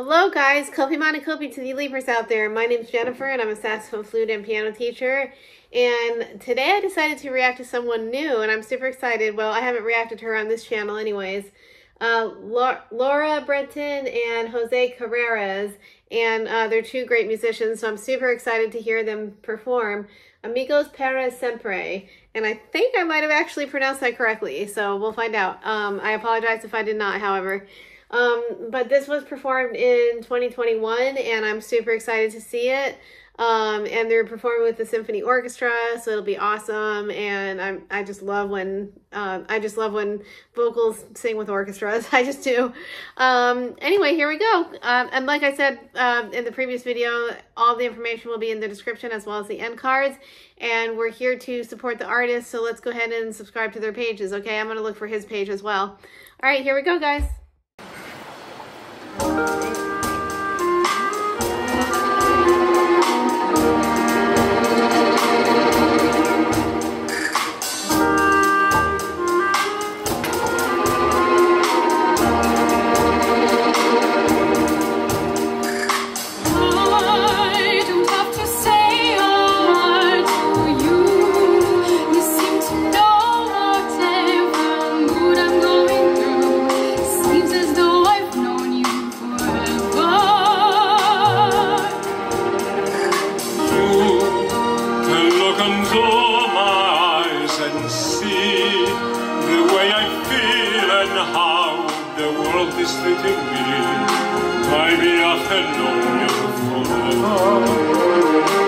Hello guys, Kopi Mana Kopi to the Leapers out there. My name's Jennifer and I'm a saxophone, flute, and piano teacher. And today I decided to react to someone new and I'm super excited. Well, I haven't reacted to her on this channel anyways. Uh, Laura Bretan and Jose Carreras. And uh, they're two great musicians, so I'm super excited to hear them perform. Amigos para siempre. And I think I might have actually pronounced that correctly, so we'll find out. Um, I apologize if I did not, however. Um, but this was performed in 2021 and I'm super excited to see it. Um, and they're performing with the symphony orchestra, so it'll be awesome. And I'm, I just love when, uh, I just love when vocals sing with orchestras. I just do. Um, anyway, here we go. Um, and like I said uh, in the previous video, all the information will be in the description as well as the end cards. And we're here to support the artists, so let's go ahead and subscribe to their pages. Okay, I'm gonna look for his page as well. All right, here we go, guys. Treating me. Maybe I can know you forever.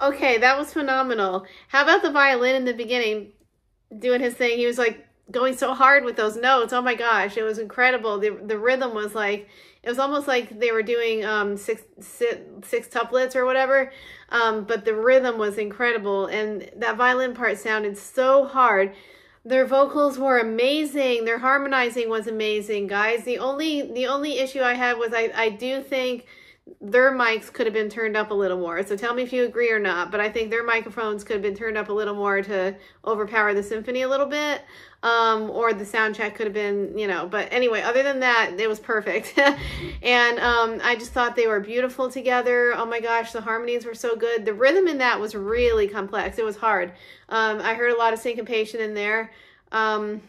Okay, that was phenomenal. How about the violin in the beginning doing his thing? He was like going so hard with those notes. Oh my gosh, it was incredible. The the rhythm was like it was almost like they were doing um six six, six tuplets or whatever. Um, but the rhythm was incredible and that violin part sounded so hard. Their vocals were amazing. Their harmonizing was amazing, guys. The only the only issue I had was I I do think their mics could have been turned up a little more. So tell me if you agree or not. But I think their microphones could have been turned up a little more to overpower the symphony a little bit. Um, or the sound check could have been, you know. But anyway, other than that, it was perfect. and um, I just thought they were beautiful together. Oh my gosh, the harmonies were so good. The rhythm in that was really complex. It was hard. Um, I heard a lot of syncopation in there. Um,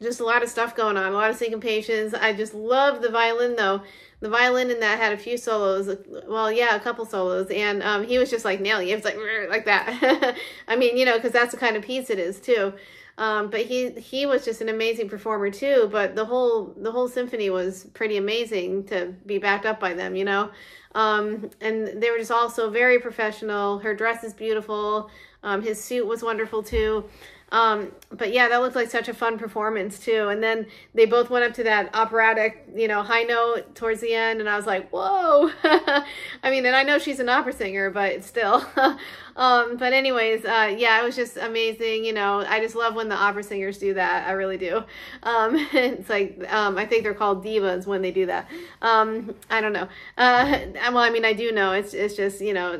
just a lot of stuff going on, a lot of syncopations. I just love the violin though. The violin in that had a few solos. Well, yeah, a couple solos, and um, he was just like nailing it. Was like like that. I mean, you know, because that's the kind of piece it is too. Um, but he he was just an amazing performer too. But the whole the whole symphony was pretty amazing to be backed up by them, you know. Um, and they were just also very professional. Her dress is beautiful. Um, his suit was wonderful too. Um, but yeah, that looked like such a fun performance too. And then they both went up to that operatic, you know, high note towards the end, and I was like, whoa. I mean, and I know she's an opera singer, but still. um, but anyways, uh, yeah, it was just amazing. You know, I just love when the opera singers do that. I really do. Um, it's like um, I think they're called divas when they do that. Um, I don't know. Uh, well, I mean, I do know. It's it's just you know,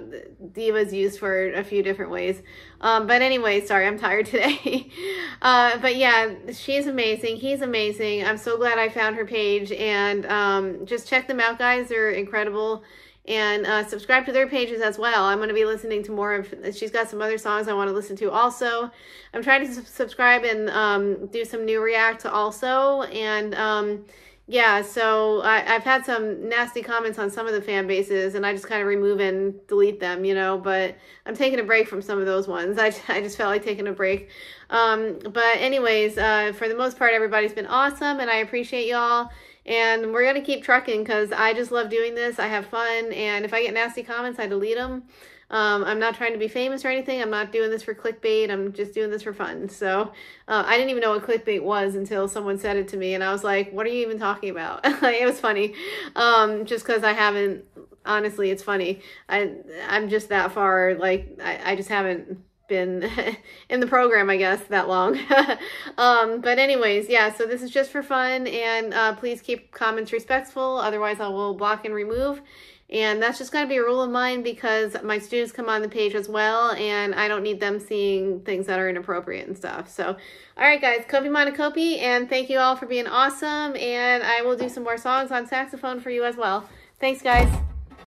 divas used for a few different ways. Um, but anyway, sorry, I'm tired today. uh, but yeah, she's amazing. He's amazing. I'm so glad I found her page and um, just check them out, guys. They're incredible. And uh, subscribe to their pages as well. I'm going to be listening to more of. She's got some other songs I want to listen to also. I'm trying to subscribe and um, do some new react also. And um, yeah, so I, have had some nasty comments on some of the fan bases, and I just kind of remove and delete them, you know. But I'm taking a break from some of those ones. I, I just felt like taking a break. Um, but anyways, uh, for the most part, everybody's been awesome, and I appreciate y'all. And we're gonna keep trucking because I just love doing this. I have fun, and if I get nasty comments, I delete them. Um, I'm not trying to be famous or anything. I'm not doing this for clickbait. I'm just doing this for fun. So uh, I didn't even know what clickbait was until someone said it to me, and I was like, "What are you even talking about?" it was funny, um, just because I haven't. Honestly, it's funny. I I'm just that far. Like I, I just haven't been in the program, I guess, that long. um, but anyways, yeah, so this is just for fun, and uh, please keep comments respectful. Otherwise, I will block and remove. And that's just going to be a rule of mine because my students come on the page as well, and I don't need them seeing things that are inappropriate and stuff. So, all right, guys, Kopi Monokopi, and thank you all for being awesome. And I will do some more songs on saxophone for you as well. Thanks, guys.